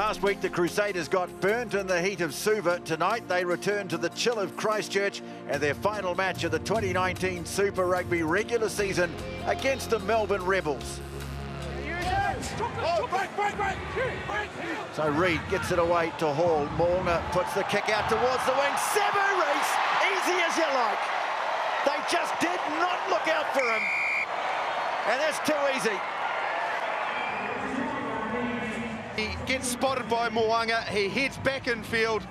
Last week, the Crusaders got burnt in the heat of Suva. Tonight, they return to the chill of Christchurch and their final match of the 2019 Super Rugby regular season against the Melbourne Rebels. So Read gets it away to Hall. Mo'unga puts the kick out towards the wing. Sevu Reece, easy as you like. They just did not look out for him. And that's too easy. He gets spotted by Mo'unga, he heads back in field,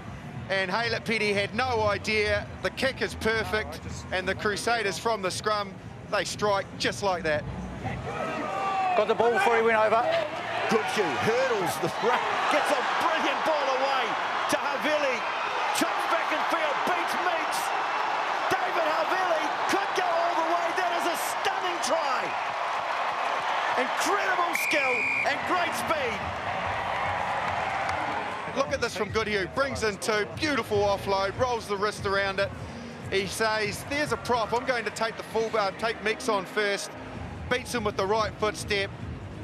and Haylett-Petty had no idea. The kick is perfect, and the Crusaders from the scrum, they strike just like that. Got the ball before he went over. Goodhue hurdles the ruck, gets a brilliant ball away to Havili. Chops back in field, beats Meakes. David Havili could go all the way. That is a stunning try. Incredible skill and great speed. Look at this from Goodhue, brings in two, beautiful offload, rolls the wrist around it. He says, there's a prop, I'm going to take the full bar, take Meakes on first, beats him with the right footstep,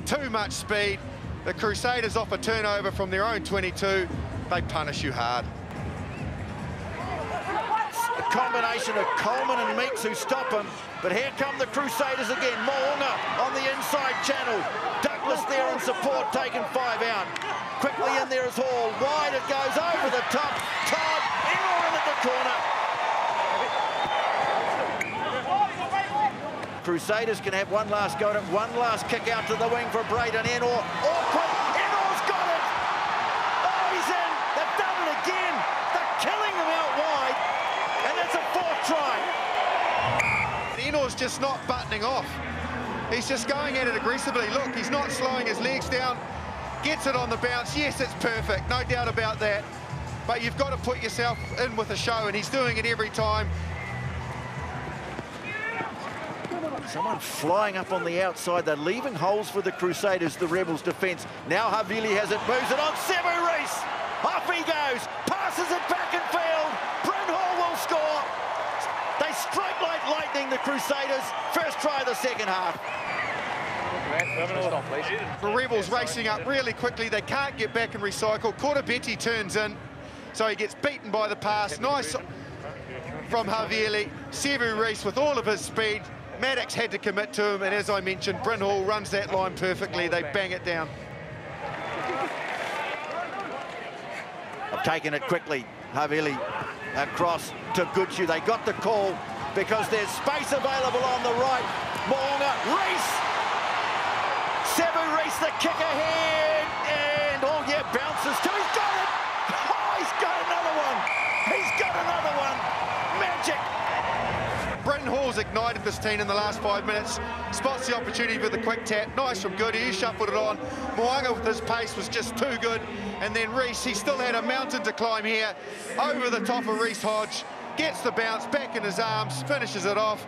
too much speed. The Crusaders off a turnover from their own 22, they punish you hard. A combination of Coleman and Meakes who stop him, but here come the Crusaders again. Mo'unga on the inside channel. Douglas there in support, taking five out. There is Hall. Wide it goes over the top. Todd at the corner. Crusaders can have one last go at it. One last kick out to the wing for Braydon Ennor. Awkward. Ennor's got it. Oh, he's in. They've done it again. They're killing them out wide. And that's a fourth try. Ennor's just not buttoning off. He's just going at it aggressively. Look, he's not slowing his legs down. Gets it on the bounce. Yes, it's perfect. No doubt about that. But you've got to put yourself in with a show, and he's doing it every time. Someone flying up on the outside. They're leaving holes for the Crusaders, the Rebels' defence. Now Havili has it, moves it on. Sevu Reece! Off he goes. Passes it back in field. Bryn Hall will score. They strike like lightning, the Crusaders. First try of the second half. The Rebels racing up really quickly. They can't get back and recycle. Koroibete turns in, so he gets beaten by the pass. Nice from Havili. Sevu Reece with all of his speed. Maddocks had to commit to him, and as I mentioned, Bryn Hall runs that line perfectly. They bang it down. I've taken it quickly. Havili across to Goodhue. They got the call because there's space available on the right. Mo'unga, Reece. Sevu Reece, the kick ahead. And, oh yeah, bounces too. He's got it. Oh, he's got another one. He's got another one. Magic. Bryn Hall's ignited this team in the last five minutes. Spots the opportunity for the quick tap. Nice from Goody. He shuffled it on. Mo'unga with his pace was just too good. And then Reece, he still had a mountain to climb here. Over the top of Reece Hodge. Gets the bounce back in his arms. Finishes it off.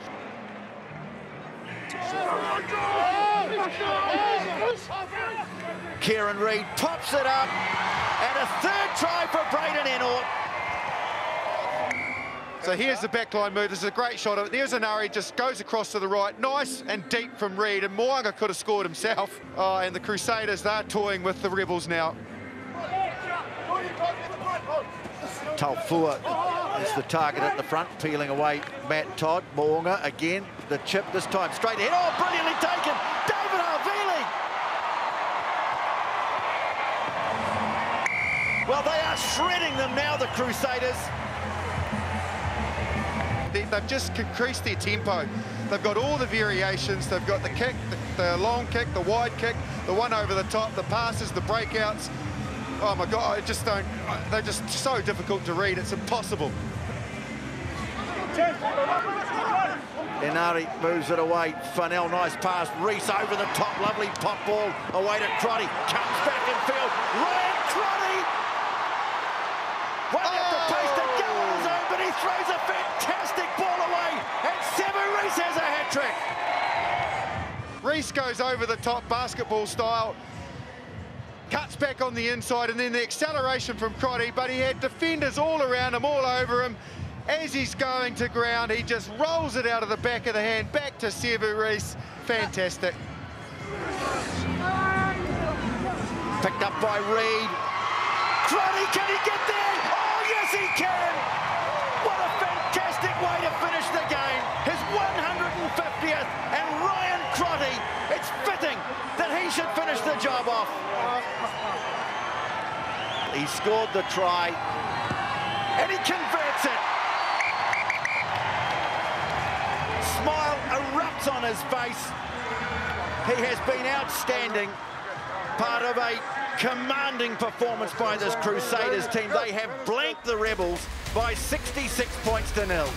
Kieran Read pops it up. And a third try for Braydon Ennor. So here's the backline move. This is a great shot of it. There's Enari, just goes across to the right. Nice and deep from Read. And Mo'unga could have scored himself. Oh, and the Crusaders, they're toying with the Rebels now. Taufua is the target at the front, peeling away Matt Todd. Mo'unga again, the chip this time straight ahead. Oh, brilliantly taken. David Havili. Well, they are shredding them now, the Crusaders. They, have just increased their tempo. They've got all the variations. They've got the kick, the, the long kick, the wide kick, the one over the top, the passes, the breakouts. Oh my God, I just don't, they're just so difficult to read. It's impossible. Enari moves it away. Funnell, nice pass. Reece over the top. Lovely pop ball away to Crotty. Comes back in field. Ryan Crotty! One oh! the pace to go on his own, but he throws a fantastic ball away. And Sevu Reece has a hat-trick. Reece goes over the top, basketball style. Cuts back on the inside, and then the acceleration from Crotty, but he had defenders all around him, all over him. As he's going to ground, he just rolls it out of the back of the hand, back to Sevu Reece. Fantastic. Picked up by Read. Crotty, can he get there? Oh, yes, he can. What a fantastic way to finish the game. His 150th, and Ryan Crotty, it's fitting that he should finish the job off. He scored the try, and he converts it. On his face. He has been outstanding, part of a commanding performance by this Crusaders team. They have blanked the Rebels by 66 points to nil.